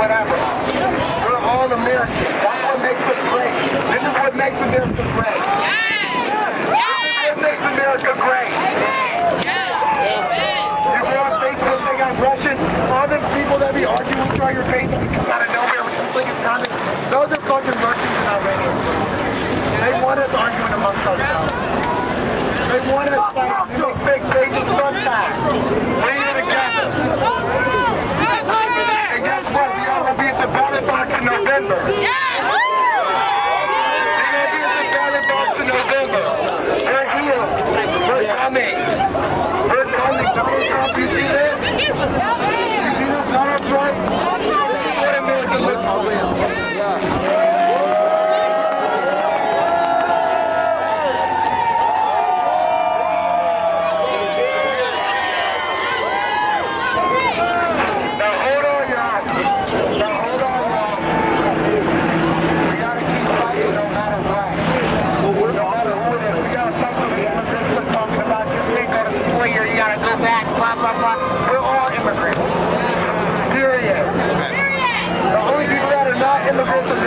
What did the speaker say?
whatever. We're all Americans. That's what makes us great. This is what makes America great. Yes. This is what makes America great. You go on Facebook, they got Russians. All the people that be arguing, we your page and come out of nowhere with the slickest comments. Those are fucking merchants in our. They want us arguing amongst ourselves. They want us fighting. Make big pages fun facts. Bring it together. And guess what? be at the ballot box in November. Yes! They're going to be at the ballot box in November. We're here. We're coming. We're coming. Donald Trump, you see this? 们还怎么？